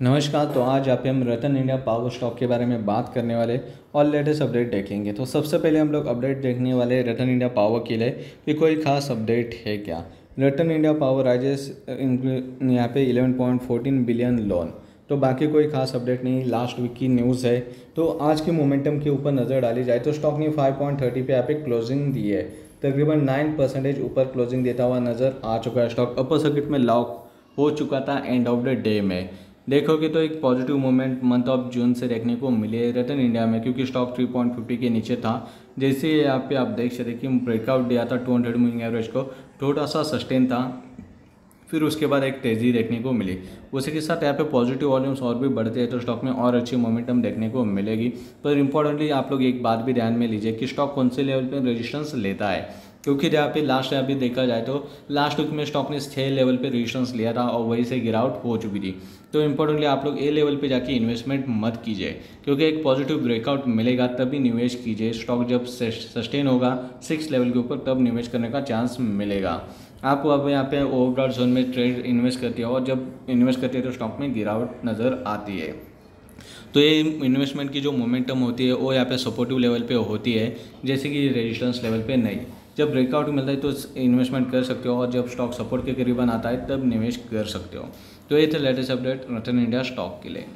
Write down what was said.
नमस्कार तो आज यहाँ पे हम रतन इंडिया पावर स्टॉक के बारे में बात करने वाले और लेटेस्ट अपडेट देखेंगे। तो सबसे पहले हम लोग अपडेट देखने वाले रतन इंडिया पावर के लिए कि कोई खास अपडेट है क्या? रतन इंडिया पावर राइजेस यहाँ पे 11.14 बिलियन लोन तो बाकी कोई खास अपडेट नहीं लास्ट वीक की न्यूज़ है। तो आज के मोमेंटम के ऊपर नज़र डाली जाए तो स्टॉक ने 5.30 पे यहाँ पे क्लोजिंग दी है। तकरीबन नाइन परसेंटेज ऊपर क्लोजिंग देता हुआ नज़र आ चुका है। स्टॉक अपर सर्किट में लॉक हो चुका था एंड ऑफ़ द डे में। देखोगे तो एक positive movement month of June से देखने को मिले रतन इंडिया में, क्योंकि स्टॉक 3.50 के नीचे था। जैसे यहाँ पे आप देख सकते कि ब्रेकआउट दिया था 200 हंड्रेड मूविंग एवरेज को, थोड़ा सा सस्टेन था। फिर उसके बाद एक तेज़ी देखने को मिली। उसी के साथ यहाँ पे पॉजिटिव वॉल्यूम्स और भी बढ़ते हैं तो स्टॉक में और अच्छी मोमेंटम देखने को मिलेगी। पर इंपॉर्टेंटली आप लोग एक बात भी ध्यान में लीजिए कि स्टॉक कौन से लेवल पर रजिस्टेंस लेता है? क्योंकि जहाँ पे लास्ट यहाँ पे देखा जाए तो लास्ट वीक में स्टॉक ने छः लेवल पे रजिस्टेंस लिया था और वहीं से गिरावट हो चुकी थी। तो इंपॉर्टेंटली आप लोग ए लेवल पे जाके इन्वेस्टमेंट मत कीजिए, क्योंकि एक पॉजिटिव ब्रेकआउट मिलेगा तभी निवेश कीजिए। स्टॉक जब सस्टेन होगा सिक्स लेवल के ऊपर तब निवेश करने का चांस मिलेगा। आपको अब यहाँ पे ओवरऑल जोन में ट्रेड इन्वेस्ट करती है और जब इन्वेस्ट करती है तो स्टॉक में गिरावट नज़र आती है। तो ये इन्वेस्टमेंट की जो मोमेंटम होती है, वो यहाँ पे सपोर्टिव लेवल पे होती है, जैसे कि रेजिस्टेंस लेवल पे नहीं। जब ब्रेकआउट मिलता है तो इन्वेस्टमेंट कर सकते हो और जब स्टॉक सपोर्ट के करीबन आता है तब निवेश कर सकते हो। तो ये थे latest update Ratan India stock के लिए।